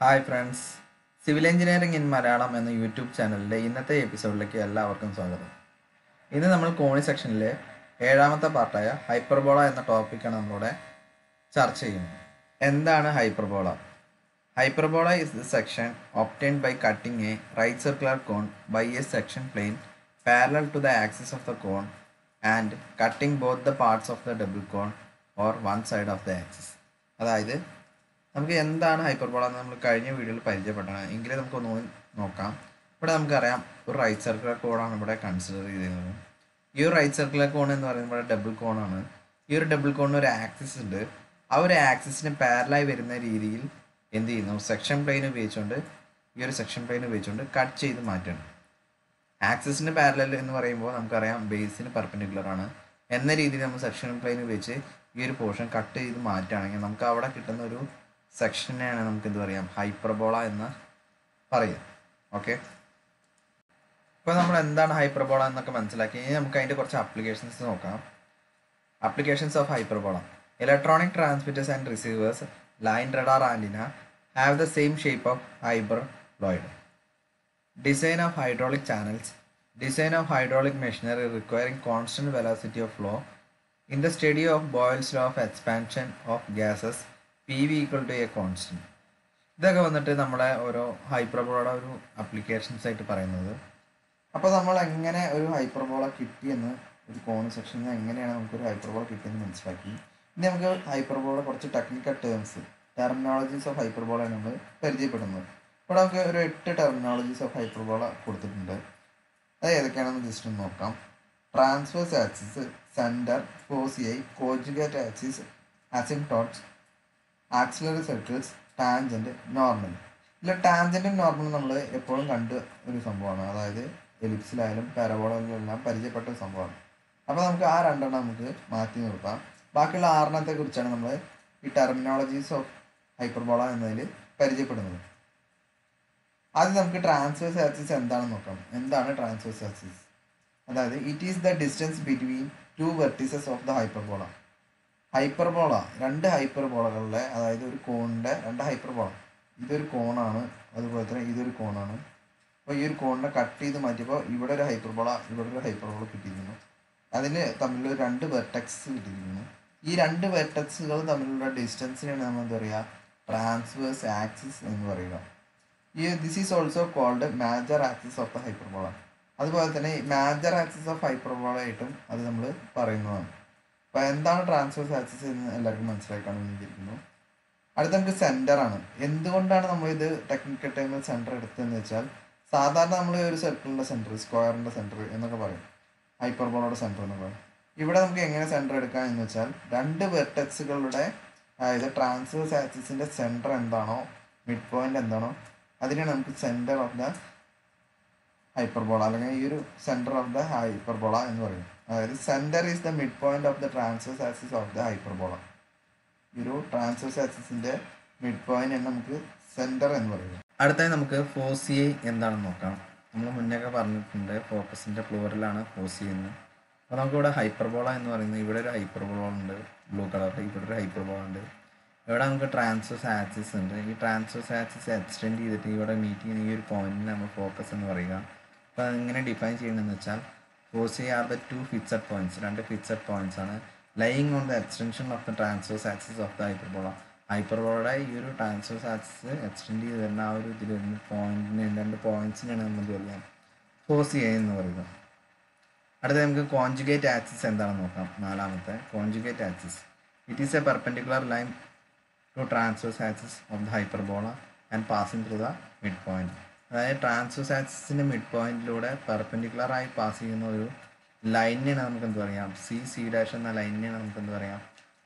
Hi friends civil engineering in Malayalam എന്ന YouTube ചാനലിലെ ഇന്നത്തെ എപ്പിസോഡിലേക്ക് എല്ലാവർക്കും സ്വാഗതം. ഇന്ന് നമ്മൾ കോണി സെക്ഷനിലെ ഏഴാമത്തെ പാർട്ടായ ഹൈപ്പർബോള എന്ന ടോപ്പിക്കാണ് നമ്മളിവിടെ ചർച്ച ചെയ്യുന്നത്. എന്താണ് hyperbola hyperbola is the section obtained by cutting a right circular cone by a section plane parallel to the axis of the cone and cutting both the parts of the double cone or one side of the axis അതായത് നമുക്ക് എന്താണ് hyperbola എന്ന് നമ്മൾ കഴിഞ്ഞ വീഡിയോയിൽ പരിചയപ്പെട്ടാണ്. എങ്കിലും നമുക്ക് ഒന്ന് നോക്കാം. ഇവിടെ നമുക്കറിയാം ഒരു റൈറ്റ് സർക്കുലർ കോണാണ് ഇവിടെ കൺസിഡർ ചെയ്തിരുന്നത്. ഈ ഒരു റൈറ്റ് സർക്കുലർ കോൺ എന്ന് പറയുന്നത് ഇവിടെ ഡബിൾ കോണാണ് ഈ ഒരു ഡബിൾ കോണിന് ഒരു ആക്സിസ് ഉണ്ട്. ആ ഒരു ആക്സിസിന് പാരലായി വരുന്ന രീതിയിൽ എന്ത് ചെയ്യുന്നു? സെക്ഷൻ പ്ലെയിൻ ഉപയോഗിച്ചുകൊണ്ട് ഈ ഒരു സെക്ഷൻ പ്ലെയിൻ ഉപയോഗിച്ചുകൊണ്ട് കട്ട് ചെയ്ത് മാറ്റണം ആക്സിസിന് പാരലൽ എന്ന് പറയുമ്പോൾ നമുക്കറിയാം ബേസിന് പെർപെൻഡിക്കുലർ ആണ്. എന്ന രീതിയിൽ നമ്മൾ സെക്ഷൻ പ്ലെയിൻ ഉപയോഗിച്ച് ഈ ഒരു പോർഷൻ കട്ട് ചെയ്ത് മാറ്റുകയാണെങ്കിൽ നമുക്ക് അവിടെ കിട്ടുന്ന ഒരു സെക്ഷനെയാണ് നമുക്ക് എന്ത് പറയാം? ഹൈപ്പർബോള എന്ന് പറയാം ഓക്കെ ഇപ്പോൾ നമ്മൾ എന്താണ് ഹൈപ്പർബോള എന്നൊക്കെ മനസ്സിലാക്കി. ഇനി നമുക്ക് അതിന്റെ കുറച്ച് ആപ്ലിക്കേഷൻസ് നോക്കാം. Applications of hyperbola electronic transmitters and receivers line radar antenna have the same shape of hyperboloid design of hydraulic channels design of hydraulic machinery requiring constant velocity of flow in the study of Boyle's of expansion of of gases, V equal to a constant ഇതൊക്കെ വന്നിട്ട് നമ്മളെ ഓരോ ഹൈപ്രബോളയുടെ ഒരു applications ആയിട്ട് പറയുന്നത്. അപ്പോൾ നമ്മൾ എങ്ങനെ ഒരു ഹൈപ്രബോള കിട്ടിയെന്ന് ഒരു കോൺ സെക്ഷനിൽ എങ്ങനെയാണ് നമുക്കൊരു ഹൈപ്രബോള കിട്ടിയെന്ന് മനസ്സിലാക്കി. ഇനി നമുക്ക് ഹൈപ്രബോള കുറച്ച് ടെക്നിക്കൽ ടേംസ് ടെർമിനോളജീസ് ഓഫ് ഹൈപ്പർബോളയാണ് നമ്മൾ പരിചയപ്പെടുന്നത്. ഇവിടെ നമുക്ക് ഒരു എട്ട് ടെർമിനോളജീസ് ഓഫ് ഹൈപ്പർബോള കൊടുത്തിട്ടുണ്ട്. അത് ഏതൊക്കെയാണെന്ന് ജസ്റ്റ് ഒന്ന് നോക്കാം. Transverse axis centre foci conjugate axis asymptotes auxiliary circles tangent normal ഇല്ല ടാൻജന്റും നോർമലും നമ്മൾ എപ്പോഴും കണ്ട ഒരു സംഭവമാണ്. അതായത് എലിപ്സിലായാലും പാരബോളയിലെല്ലാം പരിചയപ്പെട്ട സംഭവമാണ്. അപ്പോൾ നമുക്ക് ആ രണ്ടെണ്ണം നമുക്ക് മാറ്റി നിർത്താം. ബാക്കിയുള്ള ആറെണ്ണത്തെ കുറിച്ചാണ് നമ്മൾ ഈ ടെർമിനോളജീസ് ഓഫ് ഹൈപ്പർബോള എന്നതിൽ പരിചയപ്പെടുന്നത്. ആദ്യം നമുക്ക് ട്രാൻസ്വേഴ്സ് ആക്സിസ് എന്താണെന്ന് നോക്കാം. എന്താണ് ട്രാൻസ്വേഴ്സ് ആക്സിസ് അതായത് it is the distance between two vertices of the hyperbola hyperbola. രണ്ട് ഹൈപ്പർബോളകളിലെ അതായത് ഒരു കോണിന്റെ രണ്ട് ഹൈപ്പർബോള. ഇതൊരു കോണാണ് അതുപോലെ തന്നെ ഇതൊരു കോണാണ്. അപ്പോൾ ഈ ഒരു കോണിനെ കട്ട് ചെയ്ത് മാറ്റിയപ്പോൾ ഇവിടെ ഒരു ഹൈപ്പർബോള ഇവിടെ ഒരു ഹൈപ്പർബോള കിട്ടിയിരുന്നു അതിന് തമ്മിൽ രണ്ട് വെർട്ടക്സ് കിട്ടിയിരിക്കുന്നു. ഈ രണ്ട് വെർട്ടക്സുകൾ തമ്മിലുള്ള ഡിസ്റ്റൻസിനാണ് നമ്മൾ എന്താ പറയുക? ട്രാൻസ്വേഴ്സ് ആക്സിസ് എന്ന് പറയുക. ഈ this is also called major axis of the hyperbola അതുപോലെ തന്നെ മാജർ ആക്സിസ് ഓഫ് ഹൈപ്പർബോള ആയിട്ടും അത് നമ്മൾ പറയുന്നതാണ്. അപ്പോൾ എന്താണ് ട്രാൻസ്ഫർ ആക്സിസ് എന്ന് എല്ലാവർക്കും മനസ്സിലായി വേണ്ടിയിരിക്കുന്നു അടുത്ത നമുക്ക് സെന്റർ ആണ്. എന്തുകൊണ്ടാണ് നമ്മൾ ഇത് ടെക്നിക്കൽ ടൈമിൽ സെന്റർ എടുത്തതെന്ന് വെച്ചാൽ സാധാരണ നമ്മൾ ഒരു സർക്കിളിന്റെ സെന്റർ സ്ക്വയറിന്റെ സെന്റർ എന്നൊക്കെ പറയും. ഹൈപ്പർബോളയുടെ സെന്റർ എന്ന് പറയും. ഇവിടെ നമുക്ക് എങ്ങനെ സെന്റർ എടുക്കാം എന്ന് വെച്ചാൽ രണ്ട് വെർട്ടക്സുകളുടെ അതായത് ട്രാൻസ്ഫർ ആക്സിസിന്റെ സെന്റർ എന്താണോ മിഡ് പോയിന്റ് എന്താണോ അതിനെ നമുക്ക് സെന്റർ ഓഫ് ദ ഹൈപ്പർബോള അല്ലെങ്കിൽ ഈ ഒരു സെന്റർ ഓഫ് ദ ഹൈപ്പർബോള എന്ന് പറയും. അതായത് centre is the mid point of the transverse axis of the hyperbola ഈ ഒരു ട്രാൻസ്വേഴ്സ് ആക്സിസിന്റെ മിഡ് പോയിന്റ് ആണ് നമുക്ക് സെന്റർ എന്ന് പറയുന്നത് അടുത്തായി നമുക്ക് ഫോസിഐ എന്താണെന്ന് നോക്കാം. നമ്മൾ മുന്നേ പറഞ്ഞിട്ടുണ്ട് ഫോക്കസിന്റെ ഫ്ലോറിലാണ് ഫോസി എന്ന്. അപ്പോൾ നമുക്കിവിടെ ഹൈപ്പർബോള എന്ന് പറയുന്നത് ഇവിടെ ഒരു ഹൈപ്പർബോള ഉണ്ട് ബ്ലൂ കളർ ഇവിടെ ഒരു ഹൈപ്പർബോള ഉണ്ട്. ഇവിടെ നമുക്ക് ട്രാൻസ്വേഴ്സ് ആക്സിസ് ഉണ്ട്. ഈ ട്രാൻസ്വേഴ്സ് ആക്സിസ് എക്സ്റ്റെൻഡ് ചെയ്തിട്ട് ഇവിടെ മീറ്റ് ചെയ്യുന്ന ഈ ഒരു പോയിന്റിന് നമ്മൾ ഫോക്കസ് എന്ന് പറയുക. അപ്പോൾ അതെങ്ങനെ ഡിഫൈൻ ചെയ്യണമെന്ന് വെച്ചാൽ foci are the two fixed points രണ്ട് ഫിക്സഡ് പോയിന്റ്സ് ആണ്. Lying on the extension of the transverse axis of the hyperbola ഹൈപ്പർബോളയുടെ ഈ ഒരു ട്രാൻസ്വേഴ്സ് ആക്സിസ് എക്സ്റ്റെൻഡ് ചെയ്ത് വരുന്ന ആ ഒരു ഇതിൽ വരുന്ന പോയിന്റിന് രണ്ട് പോയിന്റ്സിനാണ് നമ്മൾ എന്ത് പറയുക എ എന്ന് പറയുന്നത്. അടുത്ത നമുക്ക് കോൺജുഗേറ്റ് ആക്സിസ് എന്താണെന്ന് നോക്കാം. നാലാമത്തെ conjugate axis it is a perpendicular line to transverse axis of the hyperbola and passing through the mid point അതായത് ട്രാൻസ്വേഴ്സ് ആക്സിസിന്റെ മിഡ് പോയിന്റിലൂടെ പെർപെൻഡിക്കുലർ ആയി പാസ് ചെയ്യുന്ന ഒരു ലൈനിനെയാണ് നമുക്ക് എന്ത് പറയാം? സി സി ഡാഷ് എന്ന ലൈനിനെ നമുക്ക് എന്ത് പറയാം?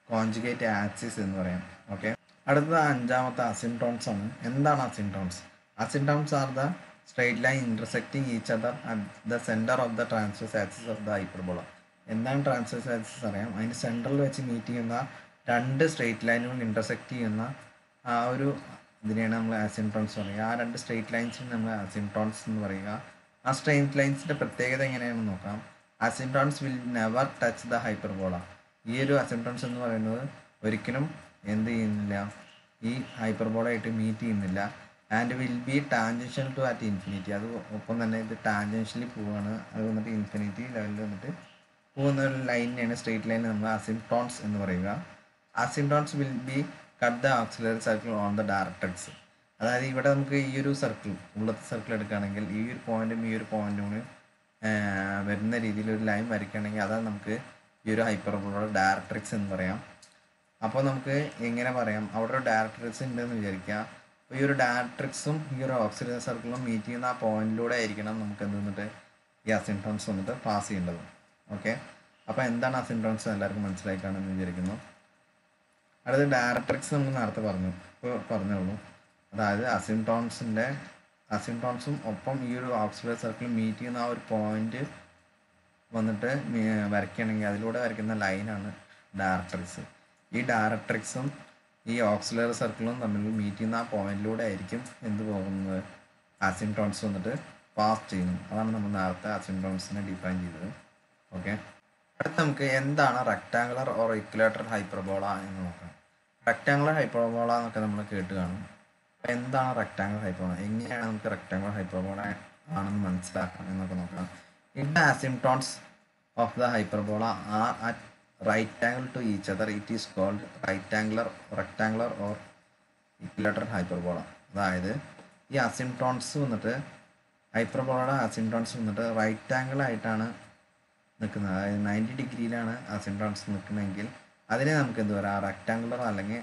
കോൺജുഗേറ്റ് ആക്സിസ് എന്ന് പറയാം. ഓക്കെ അടുത്തത് അഞ്ചാമത്തെ അസിംടോൺസ് ആണ്. എന്താണ് asymptotes asymptotes are the straight line intersecting each other at the centre of the transverse axis of the hyperbola എന്താണ് ട്രാൻസ്വേഴ്സ് ആക്സിസ് അറിയാം? അതിന് സെന്ററിൽ വെച്ച് മീറ്റ് ചെയ്യുന്ന രണ്ട് സ്ട്രെയിറ്റ് ലൈനുകൾ ഇന്റർസെക്റ്റ് ചെയ്യുന്ന ആ ഒരു ഇതിനെയാണ് നമ്മൾ ആസിൻട്രോൺസ് പറയുക. ആ രണ്ട് സ്ട്രെയിറ്റ് ലൈൻസിന് നമ്മൾ ആസിൻട്രോൺസ് എന്ന് പറയുക. ആ സ്ട്രെയിറ്റ് ലൈൻസിന്റെ പ്രത്യേകത എങ്ങനെയാണെന്ന് നോക്കാം. Asymptotes will never touch the hyperbola ഈ ഒരു അസിംപ്റ്റോൺസ് എന്ന് പറയുന്നത് ഒരിക്കലും എന്ത് ചെയ്യുന്നില്ല. ഈ ഹൈപ്പർബോളായിട്ട് മീറ്റ് ചെയ്യുന്നില്ല. And will be tangential to at infinity അത് ഒപ്പം തന്നെ ഇത് ടാൻജൻഷ്യലി പോവുകയാണ് അത് വന്നിട്ട് ഇൻഫിനിറ്റി ലെവലിൽ വന്നിട്ട് പോകുന്ന ഒരു ലൈനിനെയാണ് സ്ട്രെയിറ്റ് ലൈൻ നമ്മൾ അസിംപ്റ്റോൺസ് എന്ന് പറയുക. Asymptotes will be cut the auxiliary circle on the directrix അതായത് ഇവിടെ നമുക്ക് ഈ ഒരു സർക്കിൾ ഉള്ളത്തെ സർക്കിൾ എടുക്കുകയാണെങ്കിൽ ഈ ഒരു പോയിന്റും ഈ ഒരു പോയിന്റും വരുന്ന രീതിയിൽ ഒരു ലൈൻ വരയ്ക്കുകയാണെങ്കിൽ അതാണ് നമുക്ക് ഈ ഒരു ഹൈപ്പർബോളയുടെ ഡയറക്ട്രിക്സ് എന്ന് പറയാം. അപ്പോൾ നമുക്ക് എങ്ങനെ പറയാം. അവിടെ ഒരു ഡയറക്ട്രിക്സ് ഉണ്ടെന്ന് വിചാരിക്കുക. അപ്പോൾ ഈ ഒരു ഡയറക്ട്രിക്സും ഈ ഒരു ഓക്സിജൻ സർക്കിളും മീറ്റ് ചെയ്യുന്ന ആ പോയിന്റിലൂടെ ആയിരിക്കണം നമുക്ക് എന്ത് വന്നിട്ട് ഈ അസിൻട്രോൺസ് വന്നിട്ട് പാസ് ചെയ്യേണ്ടത്. ഓക്കെ അപ്പോൾ എന്താണ് അസിൻട്രോൺസ് എല്ലാവർക്കും മനസ്സിലാക്കാണെന്ന് വിചാരിക്കുന്നു. അടുത്ത ഡയറക്ട്രിക്സ് നമുക്ക് നേരത്തെ പറഞ്ഞു. ഇപ്പോൾ പറഞ്ഞോളൂ. അതായത് അസിംടോൺസിന്റെ അസിംടോൺസും ഒപ്പം ഈ ഒരു ഓക്സിജൻ സർക്കിൾ മീറ്റ് ചെയ്യുന്ന ആ ഒരു പോയിന്റ് വന്നിട്ട് വരയ്ക്കുകയാണെങ്കിൽ അതിലൂടെ വരയ്ക്കുന്ന ലൈനാണ് ഡയറക്ട്രിക്സ് ഈ ഡയറക്ട്രിക്സും ഈ ഓക്സിലറി സർക്കിളും തമ്മിൽ മീറ്റ് ചെയ്യുന്ന ആ പോയിന്റിലൂടെ ആയിരിക്കും എന്ത് പോകുന്നത്? ആസിംടോൺസ് വന്നിട്ട് പാസ് ചെയ്യുന്നു അതാണ് നമ്മൾ നേരത്തെ ആസിംടോൺസിനെ ഡിഫൈൻ ചെയ്തത്. ഓക്കെ അടുത്ത് നമുക്ക് എന്താണ് റെക്ടാങ്കുലർ ഓർ ഇക്വലേറ്റർ ഹൈപ്പർബോള എന്ന് നോക്കാം. റെക്ടാങ്കുലർ ഹൈപ്പർബോള എന്നൊക്കെ നമ്മൾ കേട്ട് കാണും. എന്താണ് റെക്ടാങ്കുലർ ഹൈപ്പർബോള എങ്ങനെയാണ് നമുക്ക് റെക്ടാങ്കുലർ ഹൈപ്പർബോള ആണെന്ന് മനസ്സിലാക്കാം എന്നൊക്കെ നോക്കാം. In the asymptotes of the hyperbola are at right angle to each other it is called right angular rectangular or equilateral hyperbola അതായത് ഈ അസിംടോൺസ് വന്നിട്ട് ഹൈപ്പർബോളയുടെ അസിംടോൺസ് വന്നിട്ട് റൈറ്റ് ആംഗിൾ ആയിട്ടാണ് നിൽക്കുന്നത്. നയന്റി ഡിഗ്രിയിലാണ് അസിംടോൺസ് നിൽക്കുന്നതെങ്കിൽ അതിനെ നമുക്ക് എന്ത് പറയാം? റെക്ടാങ്കുലർ അല്ലെങ്കിൽ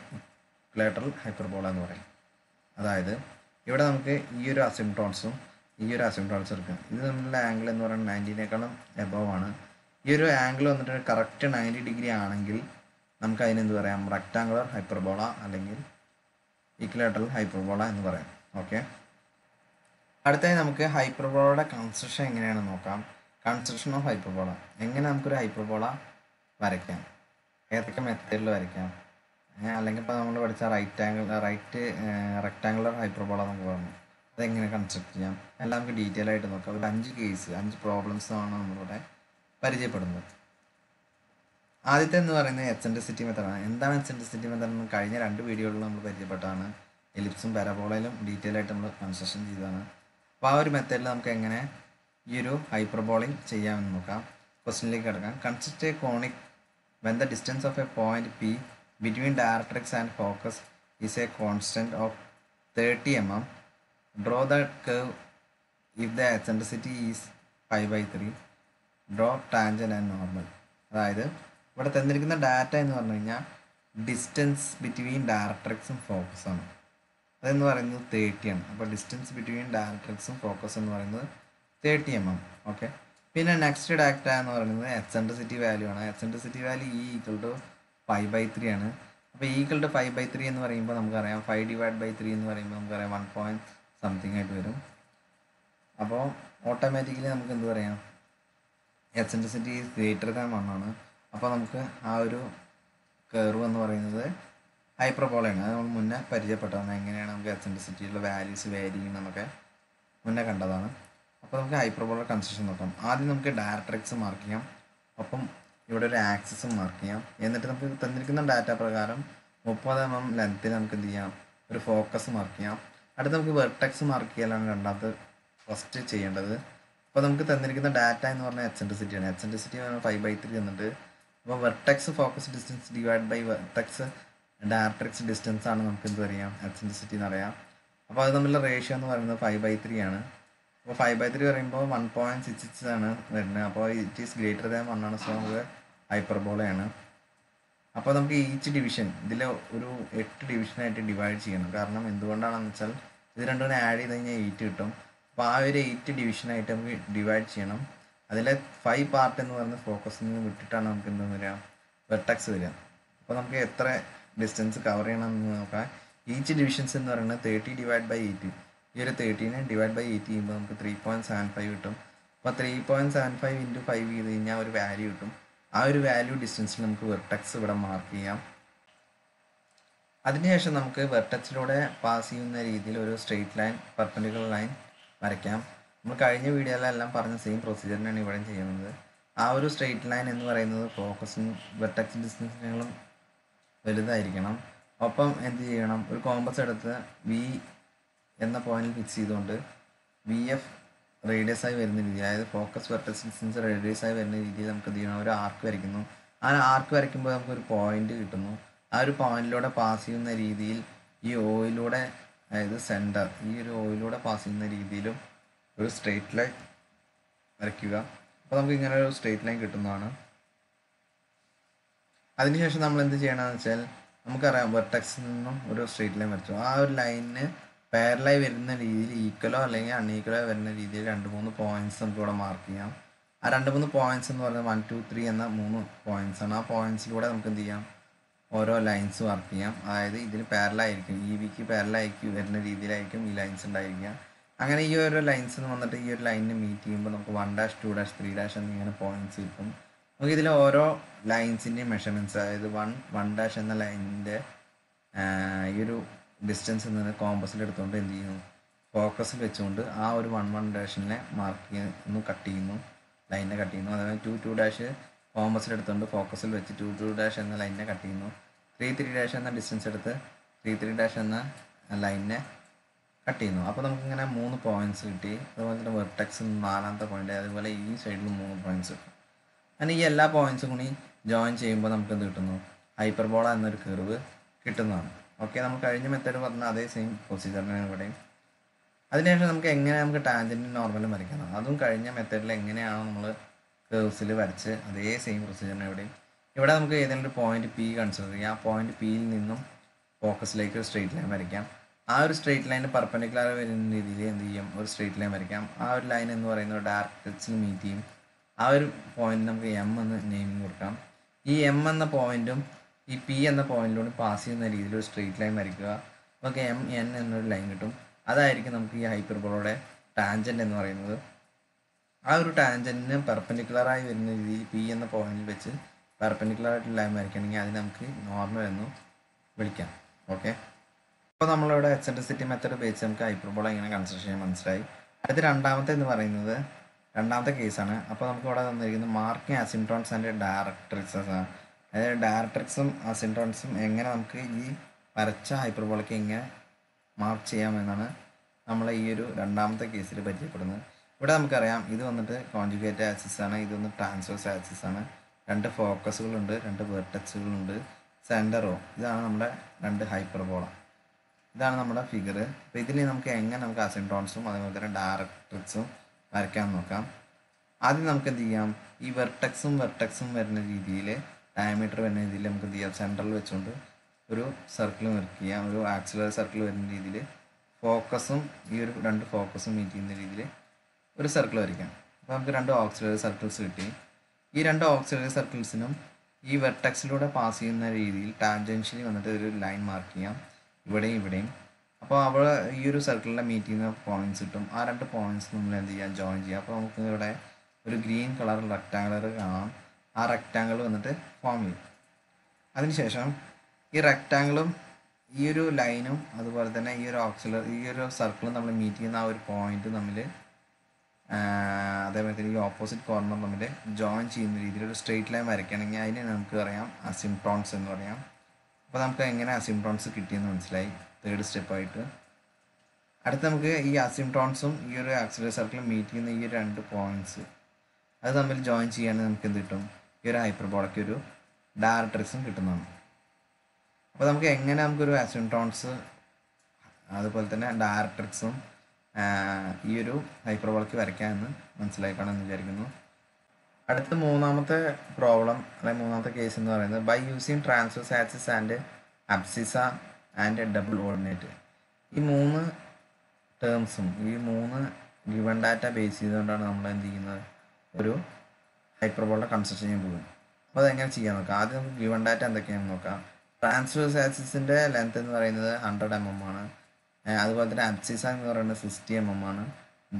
ക്ലേറ്ററൽ ഹൈപ്പർബോള എന്ന് പറയും. അതായത് ഇവിടെ നമുക്ക് ഈ ഒരു അസിംട്രോൺസും ഈ ഒരു അസിംട്രോൺസും എടുക്കാം. ഇത് തമ്മിലുള്ള ആംഗിൾ എന്ന് പറയുന്നത് നയന്റീനേക്കാളും എബവ് ആണ്. ഈ ഒരു ആംഗിൾ വന്നിട്ട് കറക്റ്റ് നയന്റി ഡിഗ്രി ആണെങ്കിൽ നമുക്ക് അതിനെന്ത് പറയാം? റെക്ടാങ്കുലർ ഹൈപ്പർബോള അല്ലെങ്കിൽ ഇക്ലേറ്ററൽ ഹൈപ്പർബോള എന്ന് പറയാം. ഓക്കെ അടുത്തായി നമുക്ക് ഹൈപ്പർബോളയുടെ കൺസ്ട്രക്ഷൻ എങ്ങനെയാണെന്ന് നോക്കാം. Construction of hyperbola. എങ്ങനെ നമുക്കൊരു ഹൈപ്പർബോള വരയ്ക്കാം? ഏതൊക്കെ മെത്തേഡിൽ വരയ്ക്കാം? അല്ലെങ്കിൽ ഇപ്പോൾ നമ്മൾ പഠിച്ച right angle right rectangular hyperbola നമുക്ക് പറഞ്ഞു. അതെങ്ങനെ കൺസ്ട്രക്ട് ചെയ്യാം? എല്ലാം നമുക്ക് ഡീറ്റെയിൽ ആയിട്ട് നോക്കാം. ഒരു അഞ്ച് കേസ് അഞ്ച് പ്രോബ്ലംസ് ആണ് നമ്മളിവിടെ പരിചയപ്പെടുന്നത്. ആദ്യത്തെ എന്ന് പറയുന്നത് എക്സെൻട്രിസിറ്റി മെത്തഡാണ് എന്താണ് എക്സെൻട്രിസിറ്റി മെത്തേഡ് എന്ന് കഴിഞ്ഞ രണ്ട് വീഡിയോകളിൽ നമ്മൾ പരിചയപ്പെട്ടതാണ്. എലിപ്സും പാരബോളയിലും ഡീറ്റെയിൽ ആയിട്ട് നമ്മൾ കൺസ്ട്രക്ഷൻ ചെയ്തതാണ്. അപ്പോൾ ആ ഒരു മെത്തേഡിൽ നമുക്ക് എങ്ങനെ ഈ ഒരു ഹൈപ്പർബോളിങ് ചെയ്യാമെന്ന് നോക്കാം. ക്വസ്റ്റിനിലേക്ക് കിടക്കാം. Consist a conic when the distance of a point P between directrix and focus is a constant of thirty M M draw the curve if the eccentricity is five by three draw tangent and normal അതായത് ഇവിടെ തന്നിരിക്കുന്ന data എന്ന് പറഞ്ഞു കഴിഞ്ഞാൽ distance between ഡയറക്ട്രിക്സും ഫോക്കസാണ് അതെന്ന് പറയുന്നത് thirty ആണ്. അപ്പോൾ ഡിസ്റ്റൻസ് ബിറ്റ്വീൻ ഡയറക്ട്രിക്സും ഫോക്കസ് എന്ന് പറയുന്നത് തേർട്ടി എം എം ഓക്കെ പിന്നെ നെക്സ്റ്റ് ഡാറ്റ എന്ന് പറയുന്നത് എക്സെൻട്രിസിറ്റി വാല്യൂ ആണ്. എക്സെൻട്രിസിറ്റി വാല്യൂ ഈ equal to five by three ആണ്. അപ്പോൾ equal to five by three എന്ന് പറയുമ്പോൾ നമുക്കറിയാം ഫൈവ് ഡിവൈഡ് ബൈ ത്രീ എന്ന് പറയുമ്പോൾ നമുക്കറിയാം വൺ പോയിന്റ് സംതിങ് ആയിട്ട് വരും. അപ്പോൾ ഓട്ടോമാറ്റിക്കലി നമുക്ക് എന്ത് പറയാം? എക്സെൻട്രിസിറ്റി ഗ്രേറ്റർ ദാൻ വൺ ആണ്. അപ്പോൾ നമുക്ക് ആ ഒരു കർവ് എന്ന് പറയുന്നത് ഹൈപ്രബോളയാണ് അത് നമ്മൾ മുന്നേ പരിചയപ്പെട്ടതാണ്. എങ്ങനെയാണ് നമുക്ക് എക്സെൻട്രിസിറ്റിയുള്ള വാല്യൂസ് വേരി ചെയ്യുന്നതൊക്കെ മുന്നേ കണ്ടതാണ്. അപ്പോൾ നമുക്ക് ഹൈപ്പർബോള കൺസ്ട്രക്ഷൻ നോക്കാം. ആദ്യം നമുക്ക് ഡയറക്ട്രിക്സ് മാർക്ക് ചെയ്യാം. ഒപ്പം ഇവിടെ ഒരു ആക്സിസും മാർക്ക് ചെയ്യാം. എന്നിട്ട് നമുക്ക് തന്നിരിക്കുന്ന ഡാറ്റ പ്രകാരം മുപ്പത് എം എം ലെങ്ത്തിൽ നമുക്ക് എന്ത് ചെയ്യാം? ഒരു ഫോക്കസ് മാർക്ക് ചെയ്യാം. അടുത്ത് നമുക്ക് വെർട്ടെക്സ് മാർക്ക് ചെയ്യാനാണ് രണ്ടാമത് ഫസ്റ്റ് ചെയ്യേണ്ടത്. അപ്പോൾ നമുക്ക് തന്നിരിക്കുന്ന ഡാറ്റ എന്ന് പറഞ്ഞാൽ എക്സെൻട്രിസിറ്റി ആണ്. എക്സെൻട്രിസിറ്റി ഫൈവ് ബൈ ത്രീ എന്നിട്ട് അപ്പോൾ vertex focus distance divide by vertex directrix distance ആണ് നമുക്ക് എന്ത് പറയാം? എക്സെൻട്രിസിറ്റി എന്ന് അറിയാം അപ്പോൾ അത് തമ്മിലുള്ള റേഷ്യോ എന്ന് പറയുന്നത് ഫൈവ് ബൈ ത്രീ ആണ്. അപ്പോൾ ഫൈവ് ബൈ ത്രീ പറയുമ്പോൾ വൺ പോയിന്റ് സിക്സ് സിക്സ് ആണ് വരുന്നത്. അപ്പോൾ it is greater than one ആണ്. സോ നമുക്ക് ഹൈപ്പർബോളയാണ് അപ്പോൾ നമുക്ക് ഈച്ച് ഡിവിഷൻ ഇതിൽ ഒരു എട്ട് ഡിവിഷനായിട്ട് ഡിവൈഡ് ചെയ്യണം. കാരണം എന്തുകൊണ്ടാണെന്ന് വെച്ചാൽ ഇത് രണ്ടും ആഡ് ചെയ്ത് കഴിഞ്ഞാൽ എയ്റ്റ് കിട്ടും. അപ്പോൾ ആ ഒരു എയ്റ്റ് ഡിവിഷനായിട്ട് നമുക്ക് ഡിവൈഡ് ചെയ്യണം. അതിലെ ഫൈവ് പാർട്ട് എന്ന് പറയുന്ന ഫോക്കസിൽ നിന്ന് വിട്ടിട്ടാണ് നമുക്ക് എന്താ വരിക? വെർട്ടക്സ് വരിക. അപ്പോൾ നമുക്ക് എത്ര ഡിസ്റ്റൻസ് കവർ ചെയ്യണം എന്ന് നോക്കാം. ഈച്ച് ഡിവിഷൻസ് എന്ന് പറയുന്നത് തേർട്ടി ഡിവൈഡ് ബൈ എയ്റ്റ് ഈ ഒരു തേർട്ടീനെ ഡിവൈഡ് ബൈ എയ്റ്റ് ചെയ്യുമ്പോൾ നമുക്ക് ത്രീ പോയിന്റ് സെവൻ ഫൈവ് കിട്ടും. അപ്പോൾ three point seven five into five ചെയ്ത് കഴിഞ്ഞാൽ ഒരു വാല്യൂ കിട്ടും. ആ ഒരു വാല്യൂ ഡിസ്റ്റൻസിൽ നമുക്ക് വെർട്ടക്സ് ഇവിടെ മാർക്ക് ചെയ്യാം. അതിനുശേഷം നമുക്ക് വെർട്ടക്സിലൂടെ പാസ് ചെയ്യുന്ന രീതിയിൽ ഒരു സ്ട്രെയിറ്റ് ലൈൻ പെർപ്പൻഡിക്കുലർ ലൈൻ വരയ്ക്കാം. നമ്മൾ കഴിഞ്ഞ വീഡിയോയിലെല്ലാം പറഞ്ഞ സെയിം പ്രൊസീജിയറിനാണ് ഇവിടെ ചെയ്യുന്നത്. ആ ഒരു സ്ട്രെയിറ്റ് ലൈൻ എന്ന് പറയുന്നത് ഫോക്കസും വെർട്ടക്സ് ഡിസ്റ്റൻസിനേക്കാളും വലുതായിരിക്കണം ഒപ്പം എന്ത് ചെയ്യണം? ഒരു കോമ്പസ് എടുത്ത് വി എന്ന പോയിന്റിൽ ഫിക്സ് ചെയ്തുകൊണ്ട് വി എഫ് റേഡിയസ് ആയി വരുന്ന രീതി അതായത് ഫോക്കസ് വെർട്ടക്സ് ഡിസ്റ്റൻസ് റേഡിയസ് ആയി വരുന്ന രീതിയിൽ നമുക്ക് എന്ത് ചെയ്യണം? ഒരു ആർക്ക് വരയ്ക്കുന്നു. ആ ആർക്ക് വരയ്ക്കുമ്പോൾ നമുക്കൊരു പോയിന്റ് കിട്ടുന്നു. ആ ഒരു പോയിന്റിലൂടെ പാസ് ചെയ്യുന്ന രീതിയിൽ ഈ ഓയിലൂടെ അതായത് സെന്റർ ഈ ഒരു ഓയിലൂടെ പാസ് ചെയ്യുന്ന രീതിയിലും ഒരു സ്ട്രെയിറ്റ് ലൈൻ വരയ്ക്കുക. അപ്പോൾ നമുക്ക് ഇങ്ങനെ ഒരു സ്ട്രെയിറ്റ് ലൈൻ കിട്ടുന്നതാണ്. അതിനുശേഷം നമ്മൾ എന്ത് ചെയ്യണമെന്ന് വെച്ചാൽ നമുക്കറിയാം വെർട്ടക്സിൽ നിന്നും ഒരു സ്ട്രെയിറ്റ് ലൈൻ വരച്ചു. ആ ഒരു ലൈനിന് പാരലായി വരുന്ന രീതിയിൽ ഈക്വലോ അല്ലെങ്കിൽ അൺഈക്വലോ വരുന്ന രീതിയിൽ രണ്ട് മൂന്ന് പോയിന്റ്സ് നമുക്ക് ഇവിടെ മാർക്ക് ചെയ്യാം. ആ രണ്ട് മൂന്ന് പോയിന്റ്സ് എന്ന് പറയുന്നത് വൺ ടു ത്രീ എന്ന മൂന്ന് പോയിന്റ്സ് ആണ്. ആ പോയിന്റ്സിലൂടെ നമുക്ക് എന്ത് ചെയ്യാം? ഓരോ ലൈൻസ് വർക്ക് ചെയ്യാം. അതായത് ഇതിന് പാരലായിരിക്കും ഇ വിക്ക് പാരലായിരിക്കും വരുന്ന രീതിയിലായിരിക്കും ഈ ലൈൻസ് ഉണ്ടായിരിക്കുക. അങ്ങനെ ഈ ഓരോ ലൈൻസ് എന്ന് വന്നിട്ട് ഈ ഒരു ലൈനിന് മീറ്റ് ചെയ്യുമ്പോൾ നമുക്ക് one dash two dash three dash എന്നിങ്ങനെ പോയിന്റ്സ് കിട്ടും. നമുക്ക് ഇതിൽ ഓരോ ലൈൻസിന്റെയും മെഷർമെന്റ്സ് അതായത് വൺ വൺ ഡാഷ് എന്ന ലൈനിന്റെ ഈ ഒരു ഡിസ്റ്റൻസ് നിന്ന് കോമ്പസിൽ എടുത്തുകൊണ്ട് എന്ത് ചെയ്യുന്നു? ഫോക്കസിൽ വെച്ചുകൊണ്ട് ആ ഒരു വൺ വൺ ഡാഷിനെ മാർക്ക് ചെയ്യുന്നു കട്ട് ചെയ്യുന്നു ലൈനിനെ കട്ട് ചെയ്യുന്നു. അതേപോലെ ടു ടു ഡാഷ് കോമ്പസിൽ എടുത്തുകൊണ്ട് ഫോക്കസിൽ വെച്ച് ടു ടു ഡാഷ് എന്ന ലൈനിനെ കട്ട് ചെയ്യുന്നു. ത്രീ ത്രീ ഡാഷ് എന്ന ഡിസ്റ്റൻസ് എടുത്ത് ത്രീ ത്രീ ഡാഷ് എന്ന ലൈനിനെ കട്ട് ചെയ്യുന്നു. അപ്പോൾ നമുക്കിങ്ങനെ മൂന്ന് പോയിന്റ്സ് കിട്ടി. അതുപോലെ തന്നെ വെർട്ടെക്സ് നാലാമത്തെ പോയിന്റ് അതുപോലെ ഈ സൈഡിൽ മൂന്ന് പോയിന്റ്സ് കിട്ടും. അങ്ങനെ ഈ എല്ലാ പോയിന്റ്സും കൂടി ജോയിൻ ചെയ്യുമ്പോൾ നമുക്ക് എന്ത് കിട്ടുന്നു? ഹൈപ്പർബോള എന്നൊരു കർവ് കിട്ടുന്നതാണ്. ഓക്കെ നമ്മൾ കഴിഞ്ഞ മെത്തേഡ് പറഞ്ഞ അതേ സെയിം പ്രൊസീജിയറിനാണ് ഇവിടെയും. അതിനുശേഷം നമുക്ക് എങ്ങനെ നമുക്ക് ടാൻജന്റും നോർമലും വരയ്ക്കണം അതും കഴിഞ്ഞ മെത്തേഡിൽ എങ്ങനെയാണോ നമ്മൾ കേഴ്സിൽ വരച്ച് അതേ സെയിം പ്രൊസീജിയറിന് ഇവിടെയും. ഇവിടെ നമുക്ക് ഏതെങ്കിലും ഒരു പോയിന്റ് പി കൺസിഡർ ചെയ്യാം. ആ പോയിന്റ് പിയിൽ നിന്നും ഫോക്കസിലേക്ക് ഒരു സ്ട്രെയിറ്റ് ലൈൻ വരയ്ക്കാം. ആ ഒരു സ്ട്രെയിറ്റ് ലൈൻ പെർപ്പൻഡിക്കുലർ വരുന്ന രീതിയിൽ എന്ത് ചെയ്യും? ഒരു സ്ട്രെയിറ്റ് ലൈൻ വരയ്ക്കാം. ആ ഒരു ലൈൻ എന്ന് പറയുന്നത് ഡയറക്ട്സിൽ മീറ്റ് ചെയ്യും. ആ ഒരു പോയിന്റ് നമുക്ക് എം എന്ന് നെയിമിങ് കൊടുക്കാം. ഈ എം എന്ന പോയിന്റും ഈ പി എന്ന പോയിന്റിലൂടെ പാസ് ചെയ്യുന്ന രീതിയിൽ ഒരു സ്ട്രെയിറ്റ് ലൈൻ വരയ്ക്കുക. നമുക്ക് എം എൻ എന്നൊരു ലൈൻ കിട്ടും. അതായിരിക്കും നമുക്ക് ഈ ഹൈപ്പർബോളയുടെ ടാൻജന്റ് എന്ന് പറയുന്നത്. ആ ഒരു ടാൻജന്റിന് പെർപ്പൻഡിക്കുലറായി വരുന്ന രീതി പി എന്ന പോയിന്റിൽ വെച്ച് പെർപ്പൻഡിക്കുലർ ആയിട്ട് ലൈൻ വരയ്ക്കണമെങ്കിൽ അതിന് നമുക്ക് നോർമൽ എന്ന് വിളിക്കാം. ഓക്കെ അപ്പോൾ നമ്മളിവിടെ എക്സെൻട്രിസിറ്റി മെത്തേഡ് ഉപയോഗിച്ച് നമുക്ക് ഹൈപ്പർബോള എങ്ങനെ കൺസ്ട്രക്ഷൻ ചെയ്യാൻ മനസ്സിലായി. അടുത്ത രണ്ടാമത്തെ എന്ന് പറയുന്നത് രണ്ടാമത്തെ കേസാണ് അപ്പോൾ നമുക്ക് ഇവിടെ തന്നിരിക്കുന്നത് മാർക്കിംഗ് അസിംട്രോൺസ് ആൻഡ് ഡയറക്ട്രിക്സസ് ആണ്. അതായത് ഡയറക്ട്രിക്സും അസിംട്രോൺസും എങ്ങനെ നമുക്ക് ഈ വരച്ച ഹൈപ്പർബോളയ്ക്ക് എങ്ങനെ മാർക്ക് ചെയ്യാമെന്നാണ് നമ്മൾ ഈ ഒരു രണ്ടാമത്തെ കേസിൽ പരിചയപ്പെടുന്നത്. ഇവിടെ നമുക്കറിയാം ഇത് വന്നിട്ട് കോൺജുഗേറ്റ് ആക്സിസ് ആണ് ഇത് വന്ന് ട്രാൻസ്വേഴ്സ് ആക്സിസ് ആണ്. രണ്ട് ഫോക്കസുകളുണ്ട് രണ്ട് വെർട്ടക്സുകളുണ്ട്. സെന്ററോ ഇതാണ് നമ്മുടെ രണ്ട് ഹൈപ്പർബോള ഇതാണ് നമ്മുടെ ഫിഗർ അപ്പോൾ ഇതിൽ നമുക്ക് എങ്ങനെ നമുക്ക് അസിൻട്രോൺസും അതേപോലെ തന്നെ ഡയറക്ട്രിക്സും വരയ്ക്കാൻ നോക്കാം. ആദ്യം നമുക്ക് എന്ത് ചെയ്യാം? ഈ വെർട്ടക്സും വെർട്ടക്സും വരുന്ന രീതിയിൽ ഡയമീറ്റർ വരുന്ന രീതിയിൽ നമുക്ക് എന്ത് ചെയ്യാം? സെന്ററിൽ വെച്ചുകൊണ്ട് ഒരു സർക്കിൾ വർക്ക് ചെയ്യാം. ഒരു ആക്സിലറി സർക്കിൾ വരുന്ന രീതിയിൽ ഫോക്കസും ഈ ഒരു രണ്ട് ഫോക്കസും മീറ്റ് ചെയ്യുന്ന രീതിയിൽ ഒരു സർക്കിൾ വരയ്ക്കാം. അപ്പോൾ നമുക്ക് രണ്ട് ഓക്സിലറി സർക്കിൾസ് കിട്ടി. ഈ രണ്ട് ഓക്സിലറി സർക്കിൾസിനും ഈ വെർട്ടക്സിലൂടെ പാസ് ചെയ്യുന്ന രീതിയിൽ ടാൻജൻഷ്യലി വന്നിട്ട് ഒരു ലൈൻ മാർക്ക് ചെയ്യാം. ഇവിടെയും ഇവിടെയും. അപ്പോൾ അവിടെ ഈ ഒരു സർക്കിളിലെ മീറ്റ് ചെയ്യുന്ന പോയിന്റ്സ് കിട്ടും. ആ രണ്ട് പോയിന്റ്സ് നമ്മൾ എന്ത് ചെയ്യാം? ജോയിൻ ചെയ്യാം. അപ്പോൾ നമുക്ക് ഇവിടെ ഒരു ഗ്രീൻ കളർ റെക്റ്റാങ്കുലർ കാണാം. ആ റെക്റ്റാങ്കിൾ വന്നിട്ട് ഫോം ചെയ്യും. അതിനുശേഷം ഈ റെക്റ്റാങ്കിളും ഈ ഒരു ലൈനും അതുപോലെ തന്നെ ഈ ഒരു ഓക്സിലർ ഈ ഒരു സർക്കിളും നമ്മൾ മീറ്റ് ചെയ്യുന്ന ആ ഒരു പോയിന്റ് തമ്മിൽ അതേപോലെ തന്നെ ഈ ഓപ്പോസിറ്റ് കോർണർ തമ്മിൽ ജോയിൻ ചെയ്യുന്ന രീതിയിൽ ഒരു സ്ട്രെയിറ്റ് ലൈൻ വരയ്ക്കണമെങ്കിൽ അതിന് നമുക്ക് പറയാം അസിംട്രോൺസ് എന്ന് പറയാം. അപ്പോൾ നമുക്ക് എങ്ങനെ അസിംട്രോൺസ് കിട്ടിയെന്ന് മനസ്സിലായി. തേർഡ് സ്റ്റെപ്പായിട്ട് അടുത്ത് നമുക്ക് ഈ അസിംട്രോൺസും ഈ ഒരു ആക്സിലർ സർക്കിളും മീറ്റ് ചെയ്യുന്ന ഈ രണ്ട് പോയിന്റ്സ് അത് തമ്മിൽ ജോയിൻ ചെയ്യാണെങ്കിൽ നമുക്ക് എന്ത് കിട്ടും? ഈ ഒരു ഹൈപ്പർബോളയ്ക്ക് ഒരു ഡയറക്ട്രിക്സും കിട്ടുന്നതാണ്. അപ്പോൾ നമുക്ക് എങ്ങനെ നമുക്കൊരു അസിൻട്രോൺസ് അതുപോലെ തന്നെ ഡയറക്ട്രിക്സും ഈ ഒരു ഹൈപ്പർബോളയ്ക്ക് വരയ്ക്കാമെന്ന് മനസ്സിലായി കാണുമെന്ന് വിചാരിക്കുന്നു. അടുത്ത മൂന്നാമത്തെ പ്രോബ്ലം അല്ലെങ്കിൽ മൂന്നാമത്തെ കേസ് എന്ന് പറയുന്നത് by using transverse axis and abscissa and double ordinate ഈ മൂന്ന് ടേംസും ഈ മൂന്ന് ഗിവൺ ഡാറ്റ ബേസ് ചെയ്തുകൊണ്ടാണ് നമ്മൾ എന്ത് ചെയ്യുന്നത്? ഒരു ഹൈപ്പർബോള കൺസ്ട്രക്ഷൻ ചെയ്യാൻ പോകുന്നത് അപ്പോൾ അതെങ്ങനെ ചെയ്യാൻ നോക്കാം? ആദ്യം നമുക്ക് ഗിവൺ ഡാറ്റ എന്തൊക്കെയാണെന്ന് നോക്കാം. ട്രാൻസ്ഫേഴ്സ് ആക്സിസിന്റെ ലെങ്ത് എന്ന് പറയുന്നത് ഹൺഡ്രഡ് എം എം ആണ്. അതുപോലെ തന്നെ അബ്സിസ എന്ന് പറയുന്നത് സിക്സ്റ്റി എം എം ആണ്.